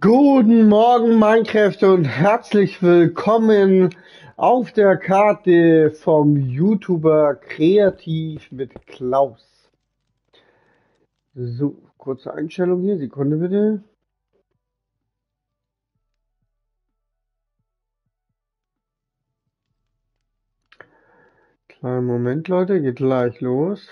Guten Morgen, Minecraft, und herzlich willkommen auf der Karte vom YouTuber Kreativ mit Klaus. So, kurze Einstellung hier, Sekunde bitte. Kleinen Moment, Leute, geht gleich los.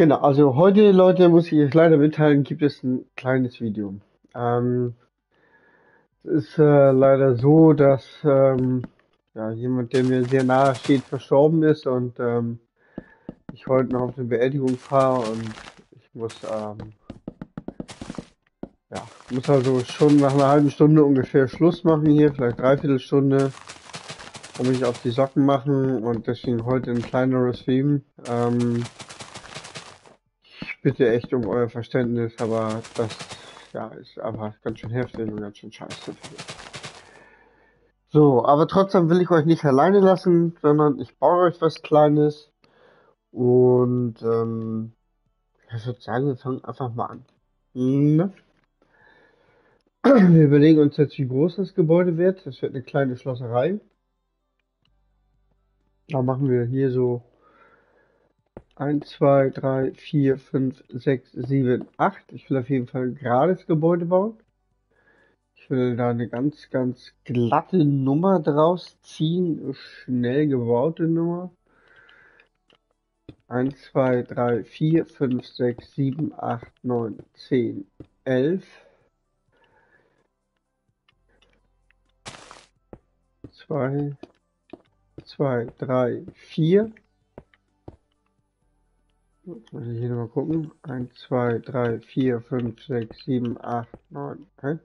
Genau, also heute, Leute, muss ich euch leider mitteilen, gibt es ein kleines Video. Ähm, es ist äh, leider so, dass ähm, ja, jemand, der mir sehr nahe steht, verstorben ist und ähm, ich heute noch auf eine Beerdigung fahre und ich muss, ähm, ja, muss also schon nach einer halben Stunde ungefähr Schluss machen hier, vielleicht dreiviertel Stunde, und mich auf die Socken machen und deswegen heute ein kleineres Stream. Ähm, bitte echt um euer Verständnis, aber das ja, ist einfach ganz schön heftig und ganz schön scheiße. So, aber trotzdem will ich euch nicht alleine lassen, sondern ich baue euch was Kleines und ähm, ich würde sagen, wir fangen einfach mal an. Ne? Wir überlegen uns jetzt, wie groß das Gebäude wird. Das wird eine kleine Schlosserei. Da machen wir hier so 1, 2, 3, 4, 5, 6, 7, 8. Ich will auf jeden Fall ein gerades Gebäude bauen. Ich will da eine ganz, ganz glatte Nummer draus ziehen. Schnell gebaute Nummer. 1, 2, 3, 4, 5, 6, 7, 8, 9, 10, 11. 2, 2, 3, 4. Muss ich hier nochmal gucken. 1, 2, 3, 4, 5, 6, 7, 8, 9. Hä?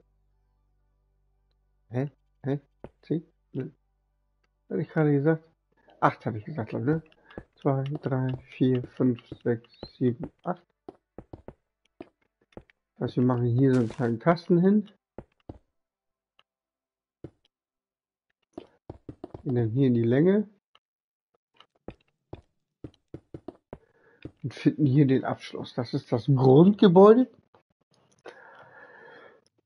Hä? Hä? 10? Ne? Hatte ich gerade gesagt? 8 habe ich gesagt. Ne? 2, 3, 4, 5, 6, 7, 8. Also wir machen hier so einen kleinen Kasten hin. Und dann hier in die Länge. Und finden hier den Abschluss. Das ist das Grundgebäude.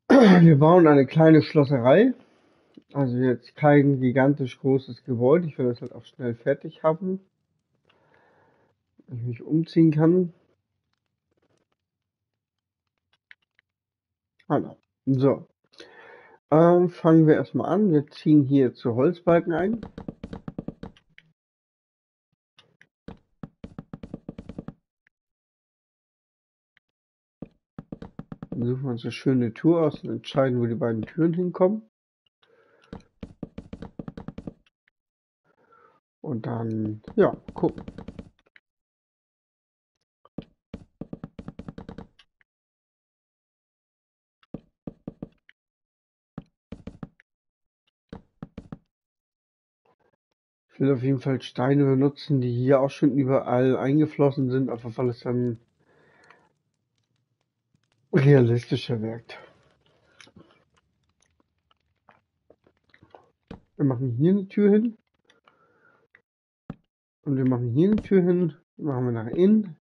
Wir bauen eine kleine Schlosserei. Also jetzt kein gigantisch großes Gebäude. Ich will das halt auch schnell fertig haben. Ich mich umziehen kann. Also, so. Ähm, fangen wir erstmal an. Wir ziehen hier zu Holzbalken ein. Suchen wir uns eine schöne Tour aus und entscheiden, wo die beiden Türen hinkommen. Und dann, ja, gucken. Ich will auf jeden Fall Steine benutzen, die hier auch schon überall eingeflossen sind, einfach weil es dann realistischer wirkt. Wir machen hier eine Tür hin. Und wir machen hier eine Tür hin. Machen wir nach innen.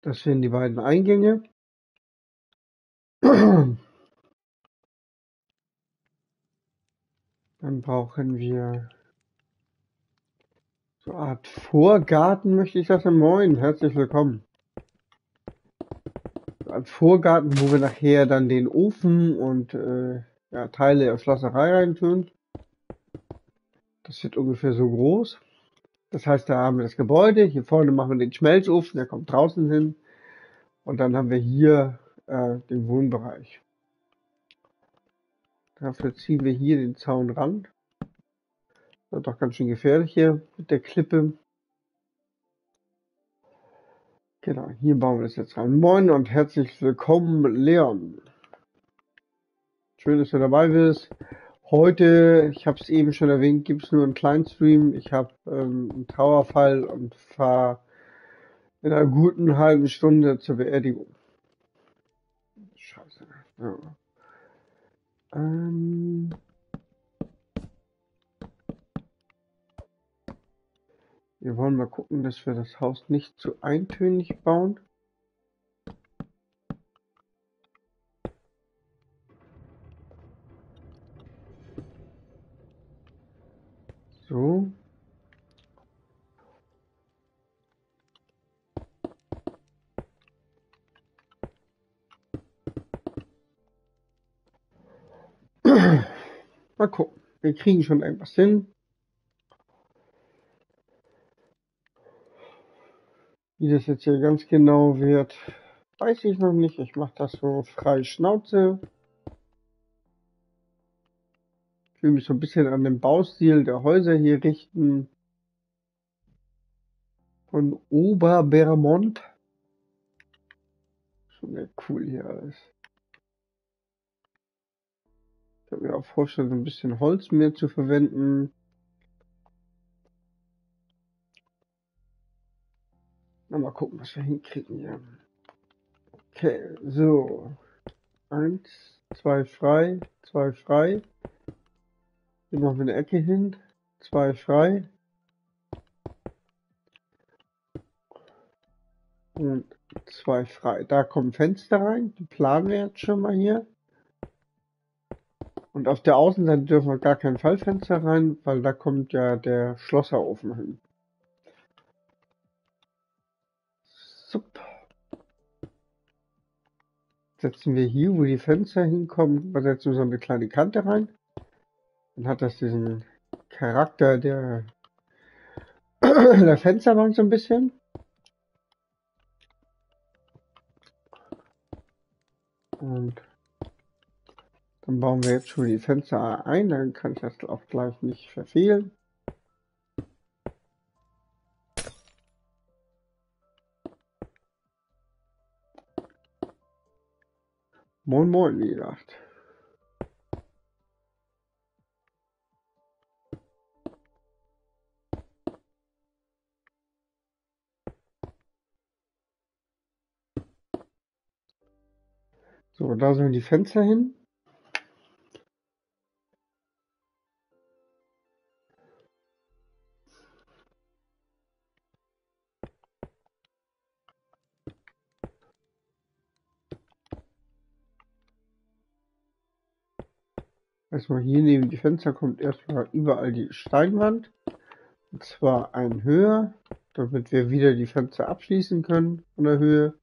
Das wären die beiden Eingänge. Dann brauchen wir so eine Art Vorgarten, möchte ich sagen. Moin, herzlich willkommen. Vorgarten, wo wir nachher dann den Ofen und äh, ja, Teile der Schlosserei reintun. Das wird ungefähr so groß. Das heißt, da haben wir das Gebäude. Hier vorne machen wir den Schmelzofen, der kommt draußen hin. Und dann haben wir hier äh, den Wohnbereich. Dafür ziehen wir hier den Zaun ran. Das ist doch ganz schön gefährlich hier mit der Klippe. Genau, hier bauen wir das jetzt rein. Moin und herzlich willkommen, Leon. Schön, dass du dabei bist. Heute, ich habe es eben schon erwähnt, gibt es nur einen kleinen Stream. Ich habe ähm, einen Trauerfall und fahre in einer guten halben Stunde zur Beerdigung. Scheiße. Ja. Ähm, Wir wollen mal gucken, dass wir das Haus nicht zu eintönig bauen. So. Mal gucken. Wir kriegen schon irgendwas hin. Wie das jetzt hier ganz genau wird, weiß ich noch nicht. Ich mache das so frei Schnauze. Ich will mich so ein bisschen an den Baustil der Häuser hier richten. Von Oberbermont. Schon sehr cool hier alles. Ich habe mir auch vorgestellt, ein bisschen Holz mehr zu verwenden. Na, mal gucken, was wir hinkriegen hier. Okay, so. Eins, zwei frei, zwei frei. Hier machen wir eine Ecke hin. Zwei frei. Und zwei frei. Da kommen Fenster rein. Die planen wir jetzt schon mal hier. Und auf der Außenseite dürfen wir gar kein Fallfenster rein, weil da kommt ja der Schlosserofen hin. Super. Setzen wir hier, wo die Fenster hinkommen, setzen wir so eine kleine Kante rein. Dann hat das diesen Charakter der, der Fensterbank so ein bisschen. Und dann bauen wir jetzt schon die Fenster ein, dann kann ich das auch gleich nicht verfehlen. Moin Moin, wie gesagt. So, da sollen die Fenster hin. Erstmal hier neben die Fenster kommt erstmal überall die Steinwand. Und zwar ein höher, damit wir wieder die Fenster abschließen können von der Höhe.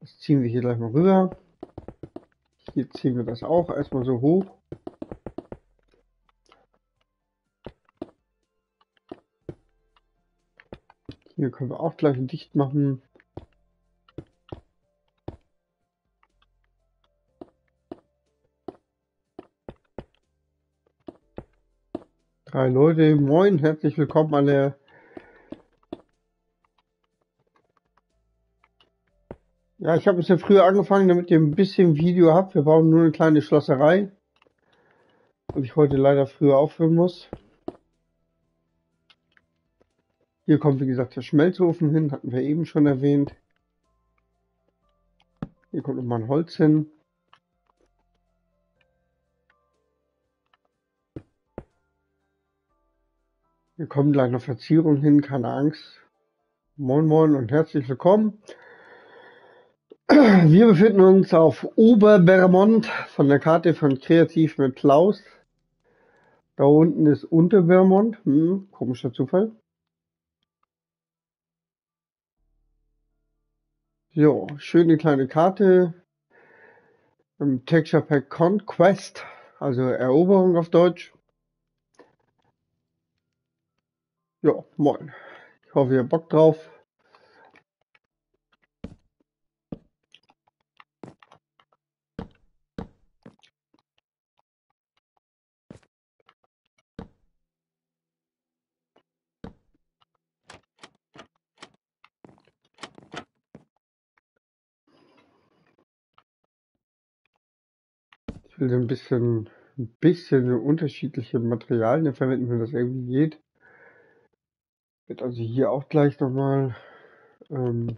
Das ziehen wir hier gleich mal rüber. Hier ziehen wir das auch erstmal so hoch. Hier können wir auch gleich dicht machen. Drei Leute, moin, herzlich willkommen alle. Ja, ich habe ein bisschen früher angefangen, damit ihr ein bisschen Video habt. Wir bauen nur eine kleine Schlosserei. Und ich heute leider früher aufhören muss. Hier kommt, wie gesagt, der Schmelzofen hin, hatten wir eben schon erwähnt. Hier kommt nochmal ein Holz hin. Wir kommen gleich noch Verzierung hin, keine Angst. Moin Moin und herzlich willkommen. Wir befinden uns auf Oberbermont von der Karte von Kreativ mit Klaus. Da unten ist Unterbermont. Hm, komischer Zufall. Jo, schöne kleine Karte. Im Texture Pack Conquest, also Eroberung auf Deutsch. Ja, moin. Ich hoffe, ihr habt Bock drauf. Ich will ein bisschen, ein bisschen unterschiedliche Materialien verwenden, wenn das irgendwie geht. Wird also hier auch gleich nochmal ähm,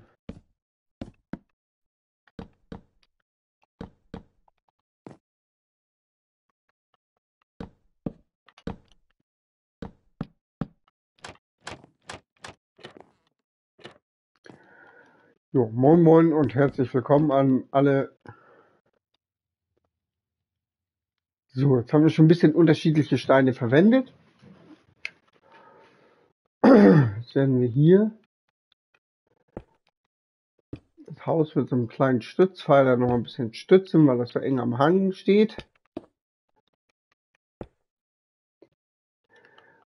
Jo, moin moin und herzlich willkommen an alle. So, jetzt haben wir schon ein bisschen unterschiedliche Steine verwendet. Jetzt werden wir hier das Haus mit so einem kleinen Stützpfeiler noch ein bisschen stützen, weil das so eng am Hang steht.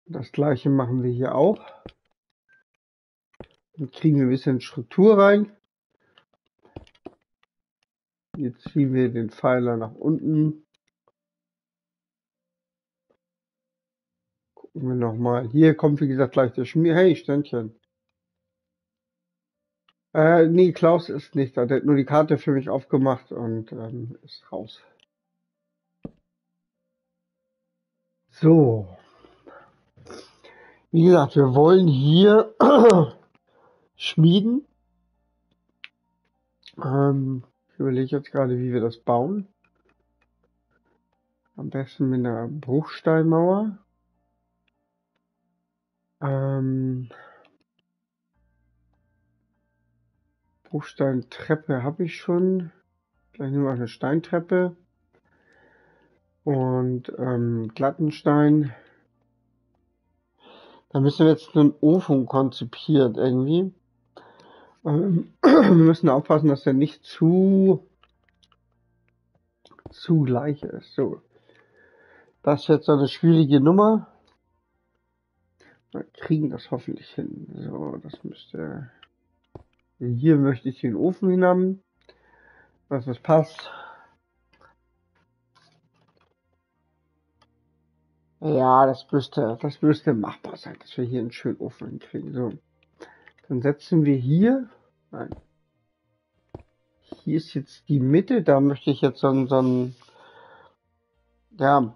Das gleiche machen wir hier auch. Dann kriegen wir ein bisschen Struktur rein. Jetzt ziehen wir den Pfeiler nach unten. Gucken wir nochmal. Hier kommt wie gesagt gleich der Schmier. Hey, Ständchen. Äh, nee, Klaus ist nicht da. Der hat nur die Karte für mich aufgemacht und ähm, ist raus. So. Wie gesagt, wir wollen hier schmieden. Ähm, ich überlege jetzt gerade, wie wir das bauen. Am besten mit einer Bruchsteinmauer. Ähm, Bruchsteintreppe habe ich schon. Gleich nur eine Steintreppe. Und ähm, Glattenstein. Da müssen wir jetzt einen Ofen konzipieren irgendwie. Ähm, wir müssen aufpassen, dass er nicht zu zu gleich ist. So. Das ist jetzt eine schwierige Nummer. Wir kriegen das hoffentlich hin. So, das müsste. Hier möchte ich den Ofen hin haben. Dass das passt. Ja, das müsste, das müsste machbar sein, dass wir hier einen schönen Ofen hinkriegen. So. Dann setzen wir hier, nein, hier ist jetzt die Mitte, da möchte ich jetzt so einen, so einen ja,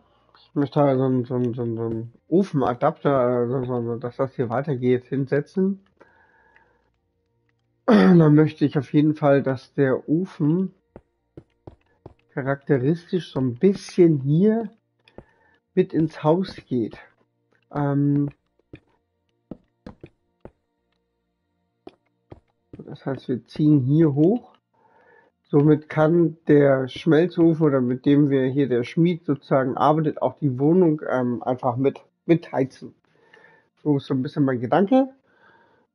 möchte halt so einen, so einen, so einen, Ofenadapter, so, so, so, dass das hier weitergeht, hinsetzen. Dann möchte ich auf jeden Fall, dass der Ofen charakteristisch so ein bisschen hier mit ins Haus geht. Ähm, das heißt, wir ziehen hier hoch. Somit kann der Schmelzofen oder mit dem wir hier der Schmied sozusagen arbeitet, auch die Wohnung ähm, einfach mit, mit heizen. So ist so ein bisschen mein Gedanke.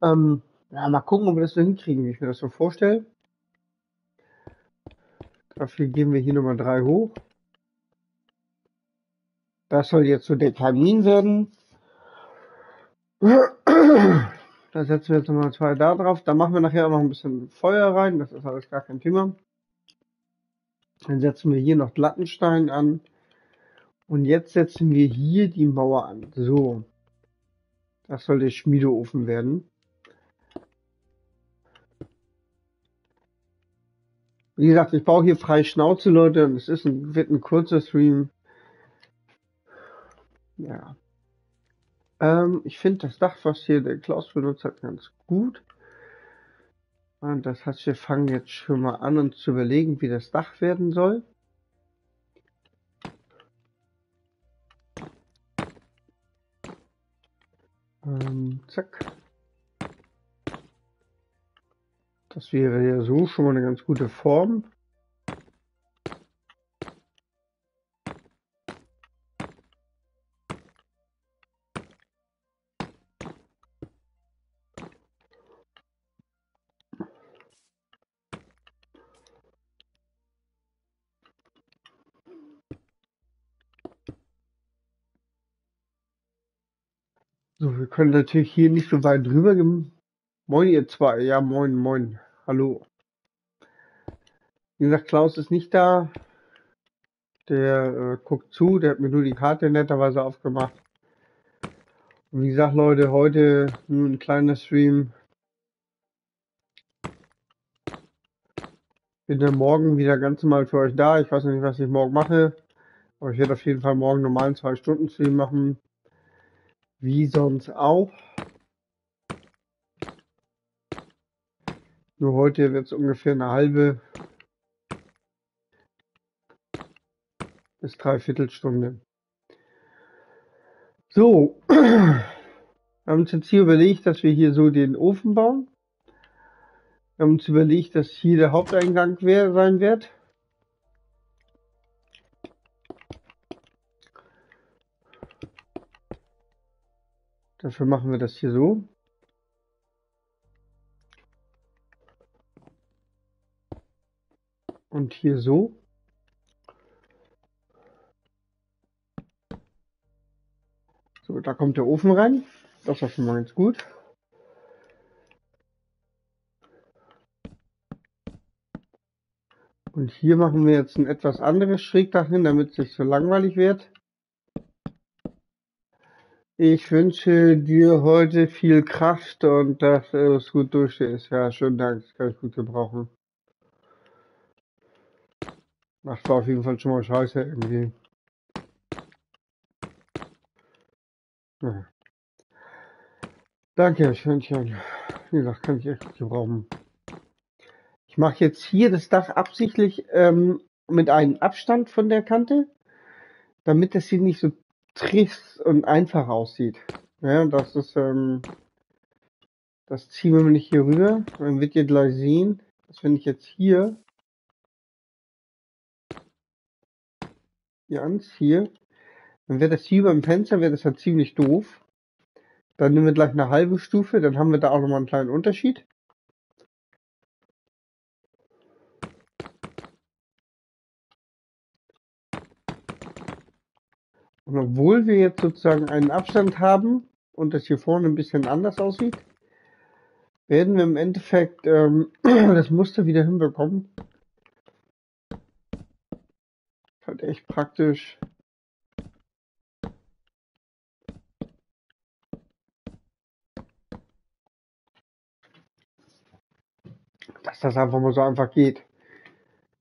Ähm, ja, mal gucken, ob wir das so hinkriegen, wie ich mir das so vorstelle. Dafür gehen wir hier Nummer 3 hoch. Das soll jetzt so der Kamin werden. Da setzen wir jetzt nochmal zwei da drauf. Da machen wir nachher auch noch ein bisschen Feuer rein. Das ist alles gar kein Thema. Dann setzen wir hier noch Lattenstein an. Und jetzt setzen wir hier die Mauer an. So. Das soll der Schmiedeofen werden. Wie gesagt, ich baue hier frei Schnauze, Leute, und es ist ein, wird ein kurzer Stream. Ja. Ähm, ich finde das Dach, was hier der Klaus benutzt hat, ganz gut. Und das heißt, wir fangen jetzt schon mal an, uns zu überlegen, wie das Dach werden soll. Ähm, zack. Das wäre ja so schon mal eine ganz gute Form. Können natürlich hier nicht so weit drüber. gem- Moin, ihr zwei. Ja, moin, moin. Hallo. Wie gesagt, Klaus ist nicht da. Der äh, guckt zu. Der hat mir nur die Karte netterweise aufgemacht. Und wie gesagt, Leute, heute nur ein kleiner Stream. Bin dann morgen wieder ganz normal für euch da. Ich weiß noch nicht, was ich morgen mache. Aber ich werde auf jeden Fall morgen normalen 2-Stunden-Stream machen. Wie sonst auch. Nur heute wird es ungefähr eine halbe bis dreiviertel Stunde. So, wir haben uns jetzt hier überlegt, dass wir hier so den Ofen bauen. Wir haben uns überlegt, dass hier der Haupteingang sein wird. Dafür machen wir das hier so. Und hier so. So, da kommt der Ofen rein. Das war schon mal ganz gut. Und hier machen wir jetzt ein etwas anderes Schrägdach hin, damit es nicht so langweilig wird. Ich wünsche dir heute viel Kraft und dass du es gut durchstehst. Ja, schönen Dank, das kann ich gut gebrauchen. Das war auf jeden Fall schon mal scheiße irgendwie. Ja. Danke, Schönchen. Wie gesagt, kann ich echt gut gebrauchen. Ich mache jetzt hier das Dach absichtlich ähm, mit einem Abstand von der Kante, damit es hier nicht so trist und einfach aussieht. Ja, das ist, ähm, das ziehen wir nicht hier rüber. Dann wird ihr gleich sehen, dass wenn ich jetzt hier hier anziehe, dann wird das hier beim Fenster, wird das halt ziemlich doof. Dann nehmen wir gleich eine halbe Stufe, dann haben wir da auch nochmal einen kleinen Unterschied. Und obwohl wir jetzt sozusagen einen Abstand haben und das hier vorne ein bisschen anders aussieht, werden wir im Endeffekt ähm, das Muster wieder hinbekommen. Halt echt praktisch. Dass das einfach mal so einfach geht.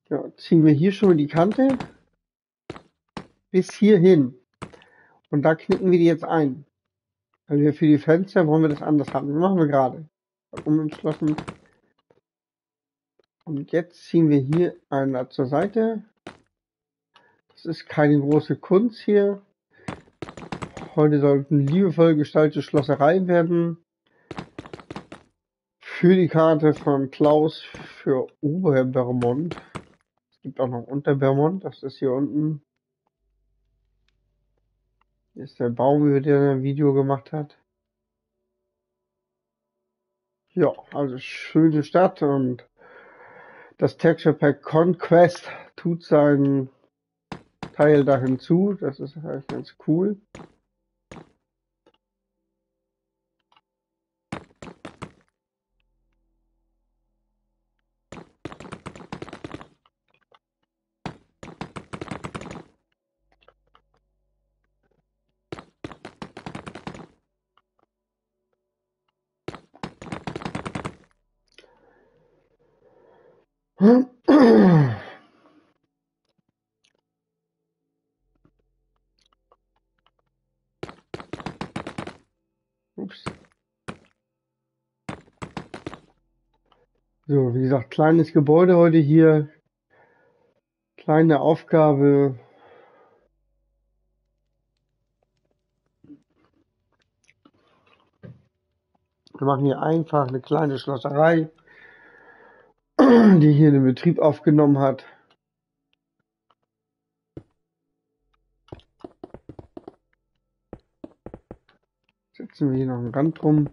Ja, ziehen wir hier schon mal die Kante bis hierhin. Und da knicken wir die jetzt ein. Weil wir für die Fenster wollen wir das anders haben. Das machen wir gerade. Umschlossen. Und jetzt ziehen wir hier einer zur Seite. Das ist keine große Kunst hier. Heute sollten liebevoll gestaltete Schlossereien werden. Für die Karte von Klaus für Oberbermont. Es gibt auch noch Unterbermont. Das ist hier unten ist der Baum, über den er ein Video gemacht hat. Ja, also schöne Stadt und das Texture Pack Conquest tut seinen Teil da hinzu. Das ist eigentlich ganz cool. Kleines Gebäude heute hier. Kleine Aufgabe. Wir machen hier einfach eine kleine Schlosserei die hier den Betrieb aufgenommen hat. Setzen wir hier noch einen Rand drum.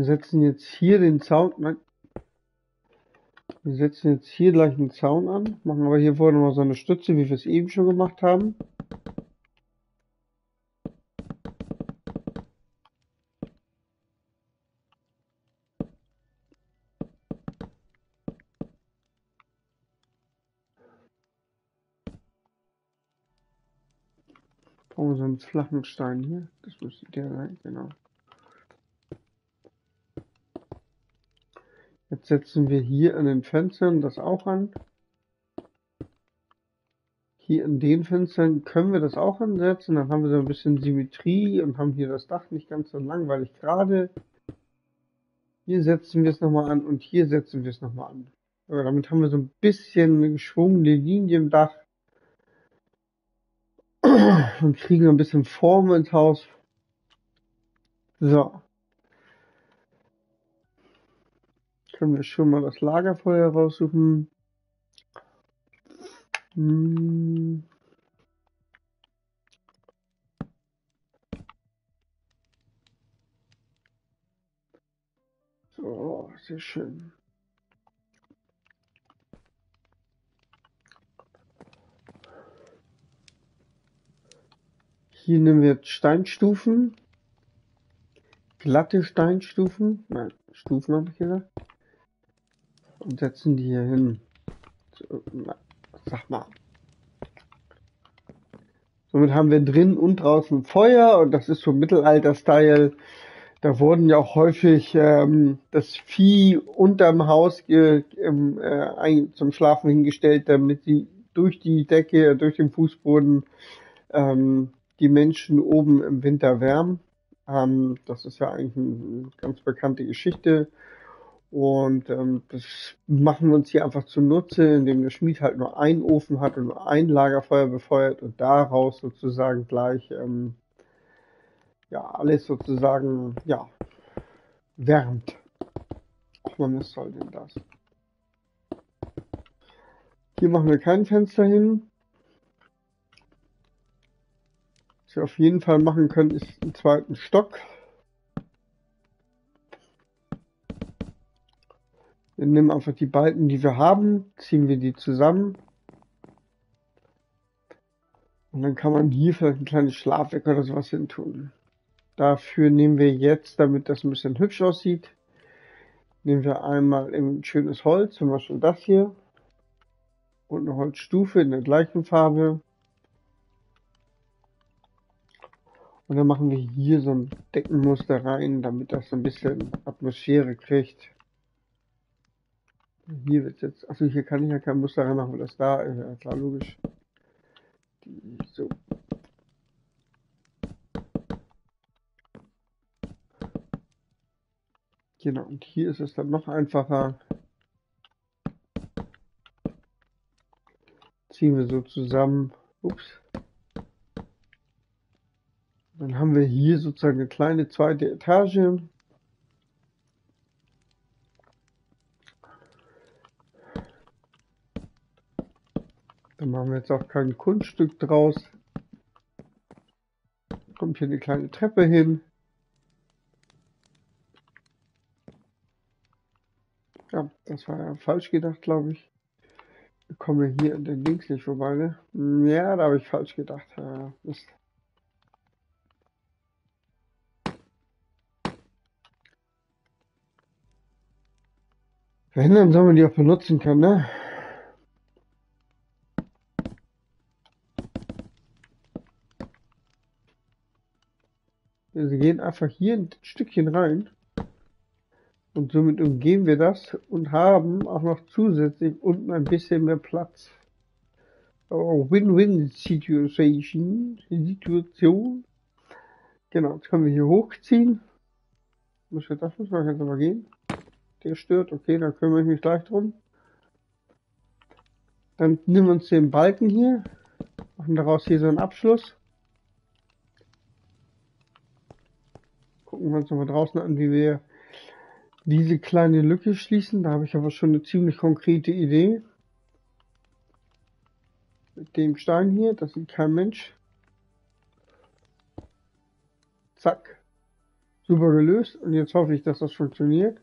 Wir setzen jetzt hier den Zaun, nein. Wir setzen jetzt hier gleich einen Zaun an, machen aber hier vorne noch so eine Stütze, wie wir es eben schon gemacht haben. Brauchen wir so einen flachen Stein hier. Das müsste der sein, genau. Jetzt setzen wir hier an den Fenstern das auch an. hier in den Fenstern können wir das auch ansetzen. Dann haben wir so ein bisschen Symmetrie und haben hier das Dach nicht ganz so langweilig gerade. Hier setzen wir es nochmal an und hier setzen wir es nochmal an. Aber damit haben wir so ein bisschen eine geschwungene Linie im Dach und kriegen ein bisschen Form ins Haus. So. Können wir schon mal das Lagerfeuer raussuchen. Hm. So, sehr schön. Hier nehmen wir Steinstufen. Glatte Steinstufen. Nein, Stufen habe ich gesagt. Und setzen die hier hin. Sag mal. Somit haben wir drin und draußen Feuer und das ist so Mittelalter-Style. Da wurden ja auch häufig ähm, das Vieh unterm Haus äh, äh, zum Schlafen hingestellt, damit sie durch die Decke, durch den Fußboden ähm, die Menschen oben im Winter wärmen. Ähm, das ist ja eigentlich eine ganz bekannte Geschichte. Und ähm, das machen wir uns hier einfach zunutze, indem der Schmied halt nur einen Ofen hat und nur ein Lagerfeuer befeuert und daraus sozusagen gleich ähm, ja alles sozusagen ja wärmt. Ach man, was soll denn das? Hier machen wir kein Fenster hin. Was wir auf jeden Fall machen können, ist einen zweiten Stock. Wir nehmen einfach die Balken, die wir haben, ziehen wir die zusammen. Und dann kann man hier vielleicht ein kleines Schlafwerk oder sowas hin tun. Dafür nehmen wir jetzt, damit das ein bisschen hübsch aussieht, nehmen wir einmal ein schönes Holz, zum Beispiel das hier. Und eine Holzstufe in der gleichen Farbe. Und dann machen wir hier so ein Deckenmuster rein, damit das so ein bisschen Atmosphäre kriegt. Hier wird jetzt, also hier kann ich ja kein Muster reinmachen, weil das da ist, ja klar, logisch. Die, so. Genau, und hier ist es dann noch einfacher. Ziehen wir so zusammen. Ups. Dann haben wir hier sozusagen eine kleine zweite Etage. Dann machen wir jetzt auch kein Kunststück draus. Kommt hier eine kleine Treppe hin. Ja, das war ja falsch gedacht, glaube ich. Wir kommen hier an den links nicht vorbei, ne? Ja, da habe ich falsch gedacht. Ja, Mist. Verhindern soll man die auch benutzen können, ne? Wir gehen einfach hier ein Stückchen rein und somit umgehen wir das und haben auch noch zusätzlich unten ein bisschen mehr Platz. Win-Win-Situation. Situation. Genau, jetzt können wir hier hochziehen. Muss wir das muss man jetzt aber gehen der stört. Okay, da kümmere ich mich gleich drum. Dann nehmen wir uns den Balken hier, machen daraus hier so einen Abschluss. Gucken wir uns nochmal draußen an, wie wir diese kleine Lücke schließen. Da habe ich aber schon eine ziemlich konkrete Idee. Mit dem Stein hier, das sieht kein Mensch. Zack. Super gelöst. Und jetzt hoffe ich, dass das funktioniert.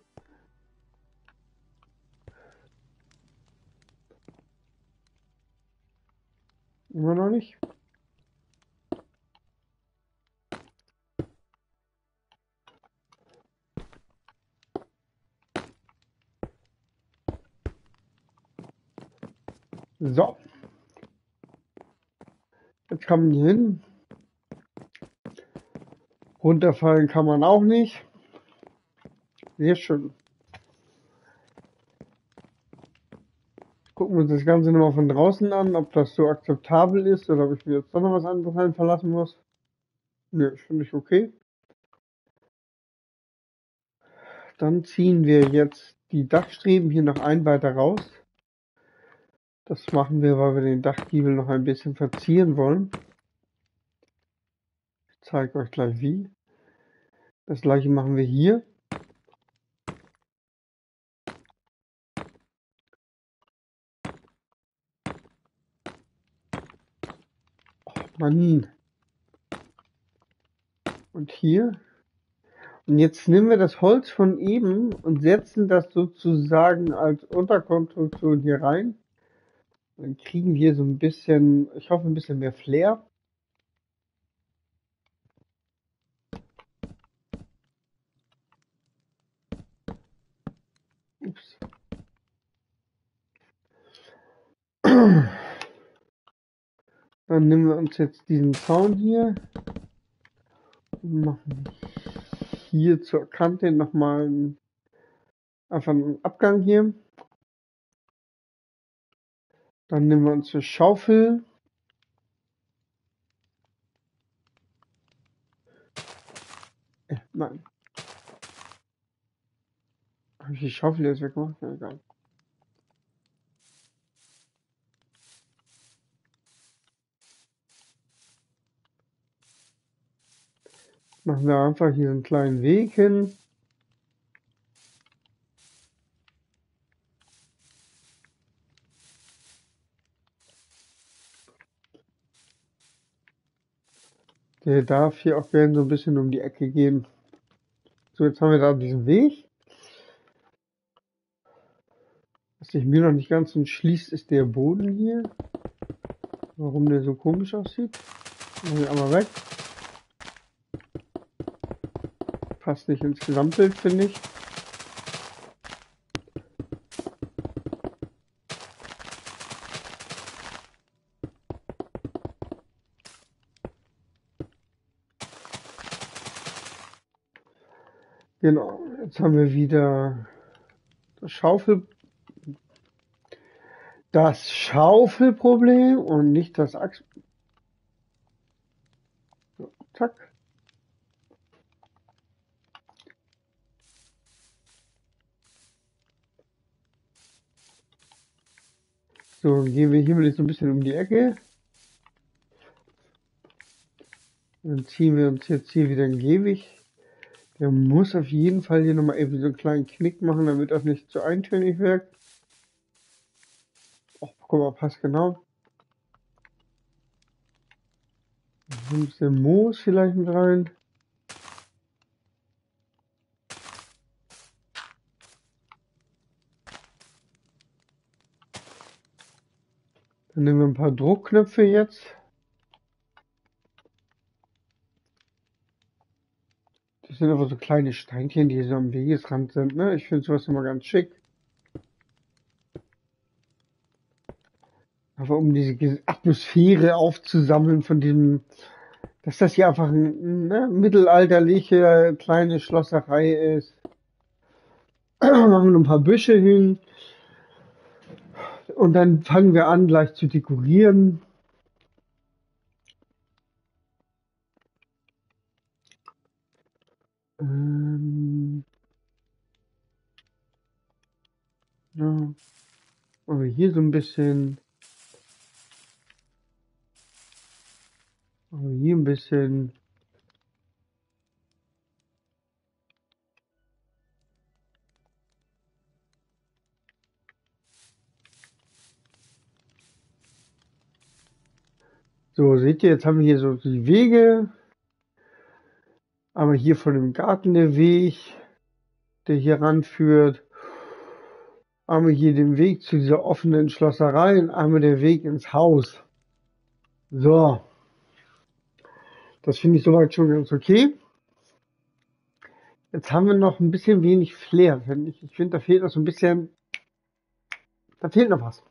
Immer noch nicht? So. Jetzt kann man hier hin. Runterfallen kann man auch nicht. Sehr schön. gucken wir uns das Ganze nochmal von draußen an, ob das so akzeptabel ist oder ob ich mir jetzt doch noch was anderes verlassen muss. Nö, finde ich okay. Dann ziehen wir jetzt die Dachstreben hier noch ein weiter raus. Das machen wir, weil wir den Dachgiebel noch ein bisschen verzieren wollen. Ich zeige euch gleich wie. Das gleiche machen wir hier. Oh Mann. Und hier. Und jetzt nehmen wir das Holz von eben und setzen das sozusagen als Unterkonstruktion hier rein. Dann kriegen wir so ein bisschen, ich hoffe, ein bisschen mehr Flair. Ups. Dann nehmen wir uns jetzt diesen Zaun hier und machen hier zur Kante nochmal einfach einen Abgang hier. Dann nehmen wir uns eine Schaufel. Äh, nein. Habe ich die Schaufel jetzt weggemacht? Ja, egal. Machen wir einfach hier einen kleinen Weg hin. Der darf hier auch gerne so ein bisschen um die Ecke gehen. So, jetzt haben wir da diesen Weg. Was sich mir noch nicht ganz entschließt, ist der Boden hier. Warum der so komisch aussieht. Machen wir einmal weg. Passt nicht ins Gesamtbild, finde ich. Genau, jetzt haben wir wieder das Schaufel, das Schaufelproblem und nicht das Achs. So, zack. So, gehen wir hier mal so ein bisschen um die Ecke. Dann ziehen wir uns jetzt hier wieder ein Gehweg der muss auf jeden Fall hier nochmal eben so einen kleinen Knick machen, damit das nicht zu eintönig wirkt. Oh, guck mal, passt genau. Ein bisschen Moos vielleicht mit rein. Dann nehmen wir ein paar Druckknöpfe jetzt. Das sind aber so kleine Steinchen, die so am Wegesrand sind. Ne? Ich finde sowas immer ganz schick. Aber um diese Atmosphäre aufzusammeln von diesem, dass das hier einfach eine ne, mittelalterliche kleine Schlosserei ist. Machen wir ein paar Büsche hin. Und dann fangen wir an, gleich zu dekorieren. Ähm, ja. Aber hier so ein bisschen. Aber hier ein bisschen. So, seht ihr, jetzt haben wir hier so die Wege. Aber hier von dem Garten der Weg, der hier ranführt. Einmal hier den Weg zu dieser offenen Schlosserei und einmal der Weg ins Haus. So. Das finde ich soweit schon ganz okay. Jetzt haben wir noch ein bisschen wenig Flair, finde ich. Ich finde, da fehlt noch so ein bisschen, da fehlt noch was.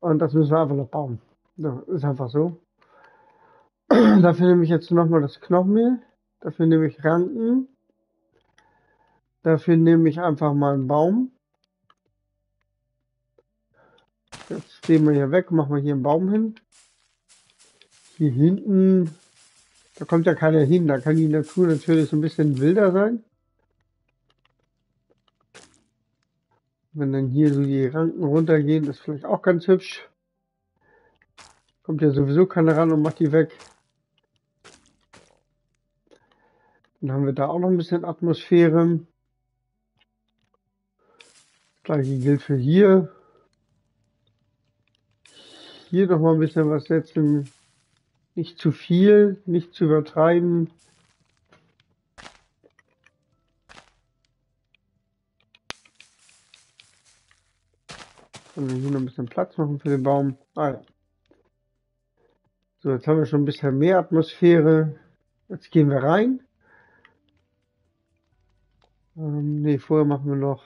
Und das müssen wir einfach noch bauen. Ja, ist einfach so. Dafür nehme ich jetzt nochmal das Knochenmehl. Dafür nehme ich Ranken. Dafür nehme ich einfach mal einen Baum. Jetzt stehen wir hier weg, machen wir hier einen Baum hin. Hier hinten, da kommt ja keiner hin, da kann die Natur natürlich so ein bisschen wilder sein. Wenn dann hier so die Ranken runtergehen, ist vielleicht auch ganz hübsch. Kommt ja sowieso keiner ran und macht die weg. Dann haben wir da auch noch ein bisschen Atmosphäre. Das gleiche gilt für hier. Hier noch mal ein bisschen was setzen. Nicht zu viel, nicht zu übertreiben. Und hier noch ein bisschen Platz machen für den Baum. Ah ja. So, jetzt haben wir schon ein bisschen mehr Atmosphäre. Jetzt gehen wir rein. Ähm, ne, vorher machen wir noch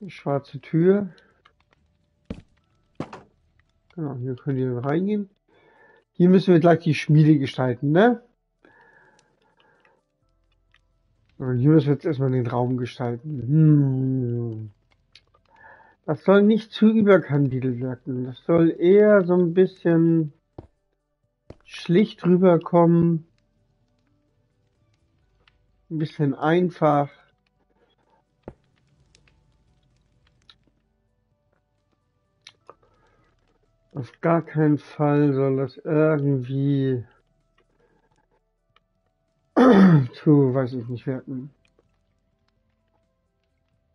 eine schwarze Tür. Genau, hier können wir reingehen. Hier müssen wir gleich die Schmiede gestalten, ne? Und hier müssen wir jetzt erstmal den Raum gestalten. Hm. Das soll nicht zu überkandidelt wirken. Das soll eher so ein bisschen schlicht rüberkommen. Ein bisschen einfach. Auf gar keinen Fall soll das irgendwie zu, weiß ich nicht, wirken.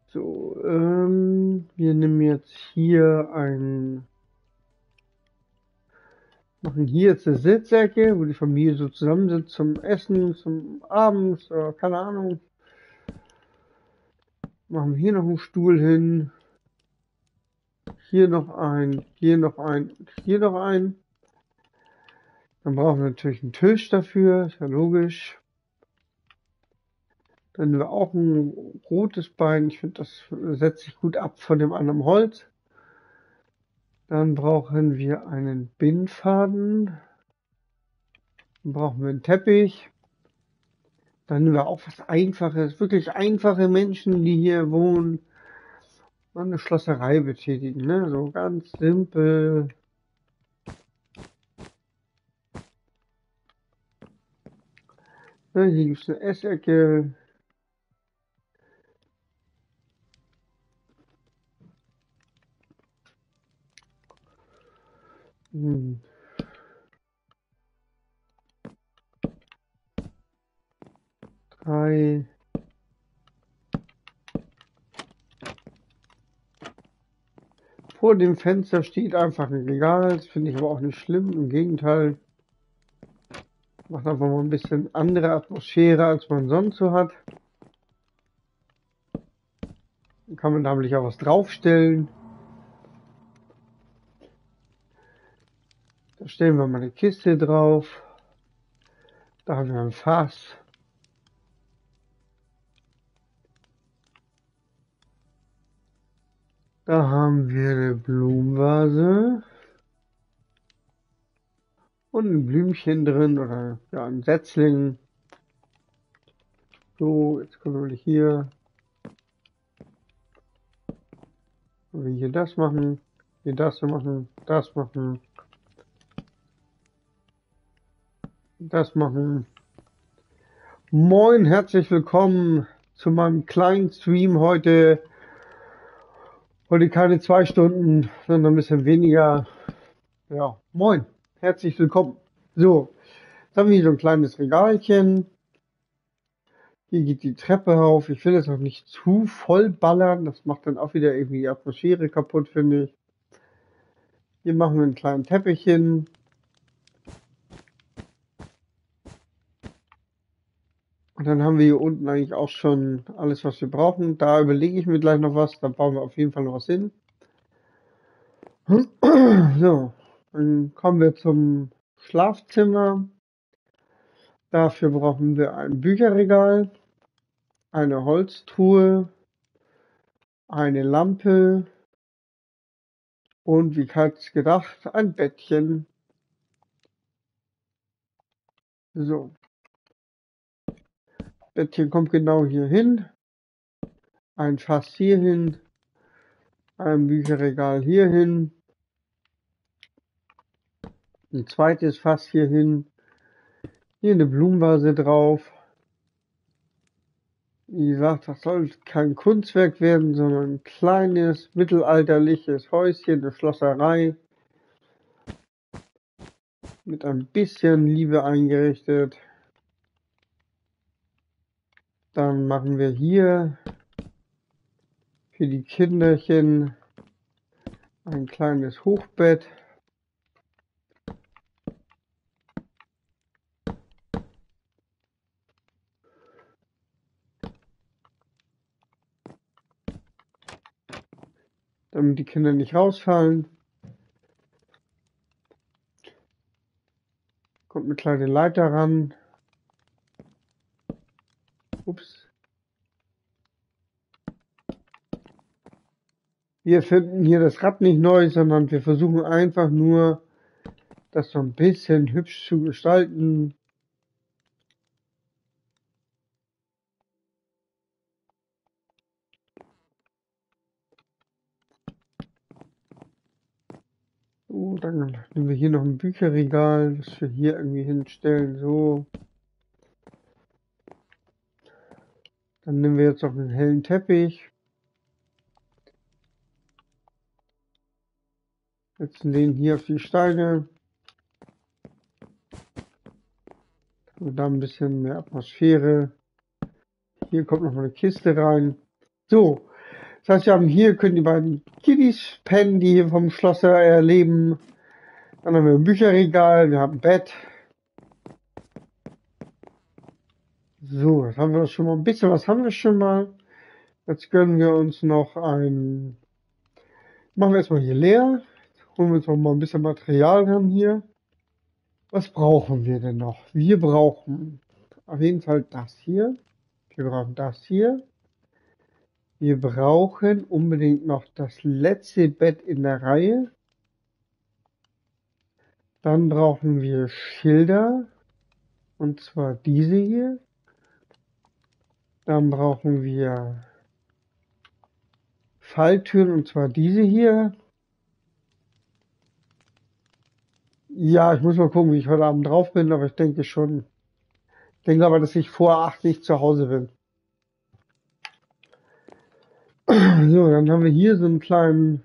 So, ähm, wir nehmen jetzt hier ein machen hier jetzt eine Sitzecke, wo die Familie so zusammensitzt zum Essen, zum Abends, oder keine Ahnung. Machen hier noch einen Stuhl hin. Hier noch ein, hier noch ein, hier noch ein. Dann brauchen wir natürlich einen Tisch dafür, ist ja logisch. Dann haben wir auch ein rotes Bein. Ich finde, das setzt sich gut ab von dem anderen Holz. Dann brauchen wir einen Bindfaden. Dann brauchen wir einen Teppich. Dann haben wir auch was Einfaches, wirklich einfache Menschen, die hier wohnen, eine Schlosserei betätigen, ne? So ganz simpel. Ja, hier gibt es eine Essecke. Hm. Drei. Vor dem Fenster steht einfach ein Regal. Das finde ich aber auch nicht schlimm. Im Gegenteil. Macht einfach mal ein bisschen andere Atmosphäre, als man sonst so hat. Dann kann man nämlich auch was draufstellen. Da stellen wir mal eine Kiste drauf. Da haben wir ein Fass. Da haben wir eine Blumenvase. Und ein Blümchen drin oder ja, ein Setzling. So, jetzt können wir hier. Wir hier das machen, hier das machen, das machen. Das machen. Moin, herzlich willkommen zu meinem kleinen Stream heute. Heute keine zwei Stunden, sondern ein bisschen weniger. Ja, moin, herzlich willkommen. So, jetzt haben wir hier so ein kleines Regalchen. Hier geht die Treppe rauf. Ich will es auch nicht zu voll ballern. Das macht dann auch wieder irgendwie die Atmosphäre kaputt, finde ich. Hier machen wir einen kleinen Teppich hin. Und dann haben wir hier unten eigentlich auch schon alles, was wir brauchen. Da überlege ich mir gleich noch was. Da bauen wir auf jeden Fall noch was hin. So, dann kommen wir zum Schlafzimmer. Dafür brauchen wir ein Bücherregal, eine Holztruhe, eine Lampe und wie Katz gedacht, ein Bettchen. So, Bettchen kommt genau hier hin. Ein Fass hier hin. ein Bücherregal hier hin, ein zweites Fass hier hin, hier eine Blumenvase drauf. Wie gesagt, das soll kein Kunstwerk werden, sondern ein kleines, mittelalterliches Häuschen, eine Schlosserei. Mit ein bisschen Liebe eingerichtet. Dann machen wir hier für die Kinderchen ein kleines Hochbett. damit die Kinder nicht rausfallen. Kommt eine kleine Leiter ran. Ups. Wir finden hier das Rad nicht neu, sondern wir versuchen einfach nur, das so ein bisschen hübsch zu gestalten. So, dann nehmen wir hier noch ein Bücherregal, das wir hier irgendwie hinstellen, so. Dann nehmen wir jetzt noch einen hellen Teppich. Setzen den hier auf die Steine. Und da ein bisschen mehr Atmosphäre. Hier kommt noch mal eine Kiste rein. So. Das heißt, wir haben hier, können die beiden Kiddies pennen, die hier vom Schlosser erleben. Dann haben wir ein Bücherregal, wir haben ein Bett. So, jetzt haben wir schon mal ein bisschen, was haben wir schon mal? Jetzt gönnen wir uns noch ein, machen wir erstmal hier leer. Jetzt holen wir uns noch mal ein bisschen Material ran hier. Was brauchen wir denn noch? Wir brauchen auf jeden Fall das hier. Wir brauchen das hier. Wir brauchen unbedingt noch das letzte Bett in der Reihe. Dann brauchen wir Schilder. Und zwar diese hier. Dann brauchen wir Falltüren und zwar diese hier. Ja, ich muss mal gucken, wie ich heute Abend drauf bin, aber ich denke schon. Ich denke aber, dass ich vor acht nicht zu Hause bin. So, dann haben wir hier so einen kleinen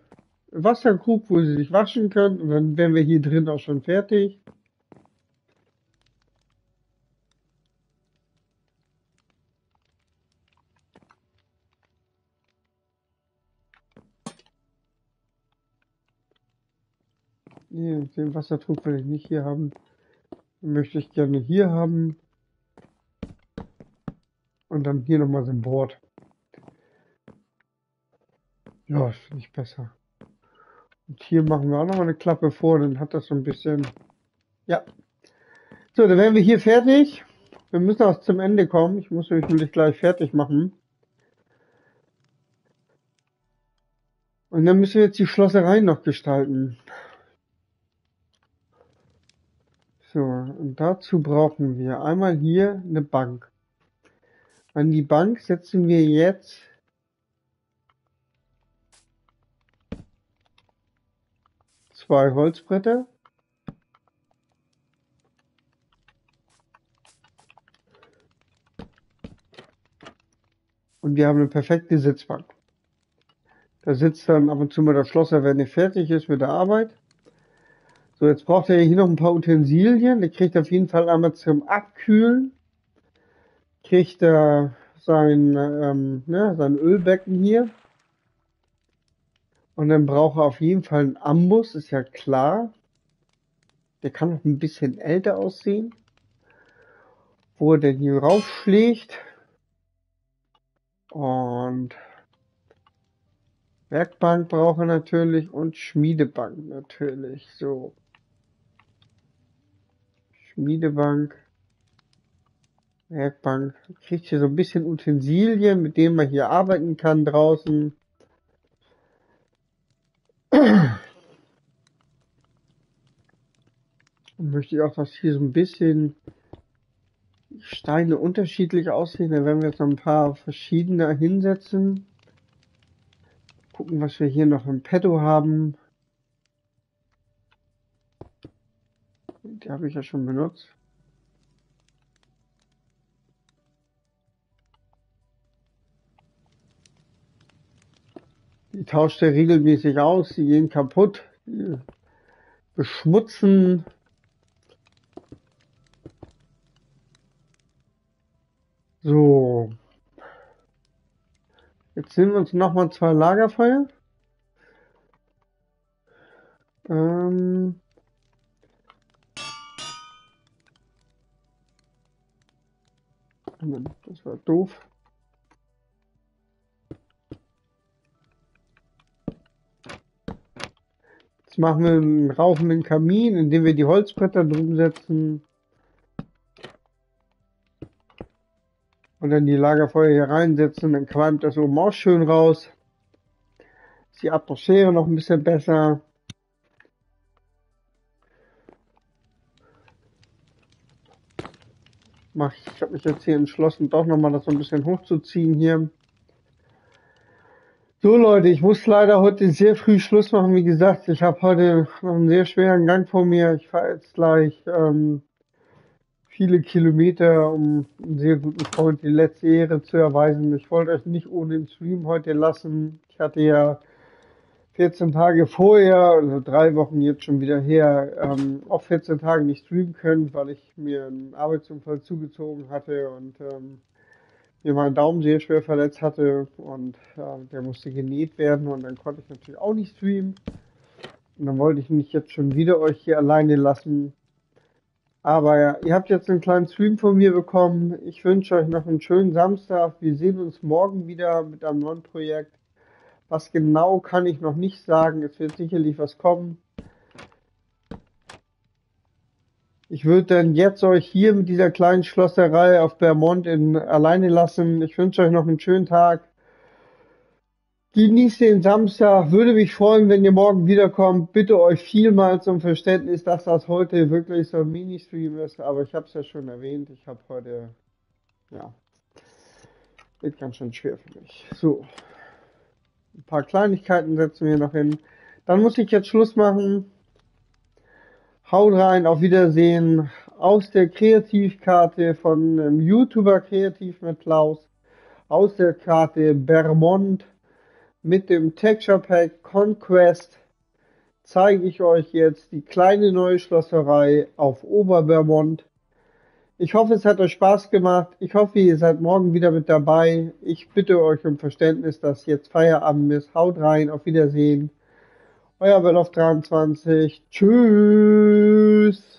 Wasserkrug, wo sie sich waschen können und dann wären wir hier drin auch schon fertig. Nee, den Wassertrug will ich nicht hier haben. Den möchte ich gerne hier haben. Und dann hier nochmal so ein Board. Ja, finde ich besser. Und hier machen wir auch nochmal eine Klappe vor, dann hat das so ein bisschen... Ja. So, dann wären wir hier fertig. Wir müssen auch zum Ende kommen. Ich muss mich gleich fertig machen. Und dann müssen wir jetzt die Schlosserei noch gestalten. So, und dazu brauchen wir einmal hier eine Bank. An die Bank setzen wir jetzt zwei Holzbretter. Und wir haben eine perfekte Sitzbank. Da sitzt dann ab und zu mal der Schlosser, wenn er fertig ist mit der Arbeit. So, jetzt braucht er hier noch ein paar Utensilien. Der kriegt auf jeden Fall einmal zum Abkühlen. Kriegt er sein, ähm, ne, sein Ölbecken hier. Und dann braucht er auf jeden Fall einen Ambus, ist ja klar. Der kann noch ein bisschen älter aussehen. Wo er denn hier raufschlägt. Und Werkbank braucht er natürlich und Schmiedebank natürlich. So. Schmiedebank, Werkbank, kriegt hier so ein bisschen Utensilien, mit denen man hier arbeiten kann draußen. Und möchte ich auch, dass hier so ein bisschen Steine unterschiedlich aussehen. Da werden wir jetzt noch ein paar verschiedene hinsetzen. gucken, was wir hier noch im Petto haben. Die habe ich ja schon benutzt. Die tauscht er regelmäßig aus, die gehen kaputt, die beschmutzen. So. Jetzt nehmen wir uns nochmal zwei Lagerfeuer. Ähm das war doof. Jetzt machen wir einen rauchenden Kamin, indem wir die Holzbretter drum setzen. Und dann die Lagerfeuer hier reinsetzen, dann qualmt das oben auch schön raus. Ist die Atmosphäre noch ein bisschen besser. Mach ich ich habe mich jetzt hier entschlossen, doch nochmal das so ein bisschen hochzuziehen hier. So Leute, ich muss leider heute sehr früh Schluss machen. Wie gesagt, ich habe heute noch einen sehr schweren Gang vor mir. Ich fahre jetzt gleich ähm, viele Kilometer, um einen sehr guten Freund die letzte Ehre zu erweisen. Ich wollte euch nicht ohne den Stream heute lassen. Ich hatte ja 14 Tage vorher, also drei Wochen jetzt schon wieder her, ähm, auch 14 Tage nicht streamen können, weil ich mir einen Arbeitsunfall zugezogen hatte und ähm, mir meinen Daumen sehr schwer verletzt hatte und äh, der musste genäht werden und dann konnte ich natürlich auch nicht streamen. Und dann wollte ich mich jetzt schon wieder euch hier alleine lassen. Aber ja, ihr habt jetzt einen kleinen Stream von mir bekommen. Ich wünsche euch noch einen schönen Samstag. Wir sehen uns morgen wieder mit einem neuen Projekt. Was genau kann ich noch nicht sagen. Es wird sicherlich was kommen. Ich würde dann jetzt euch hier mit dieser kleinen Schlosserei auf Bermond in, alleine lassen. Ich wünsche euch noch einen schönen Tag. Genießt den Samstag. Würde mich freuen, wenn ihr morgen wiederkommt. Bitte euch vielmals um Verständnis, dass das heute wirklich so ein Mini-Stream ist. Aber ich habe es ja schon erwähnt. Ich habe heute, ja, wird ganz schön schwer für mich. So. Ein paar Kleinigkeiten setzen wir noch hin. Dann muss ich jetzt Schluss machen. Haut rein, auf Wiedersehen. Aus der Kreativkarte von ähm, YouTuber Kreativ mit Klaus. Aus der Karte Bermond mit dem Texture Pack Conquest zeige ich euch jetzt die kleine neue Schlosserei auf Oberbermond. Ich hoffe, es hat euch Spaß gemacht. Ich hoffe, ihr seid morgen wieder mit dabei. Ich bitte euch um Verständnis, dass jetzt Feierabend ist. Haut rein, auf Wiedersehen. Euer Well 23. Tschüss.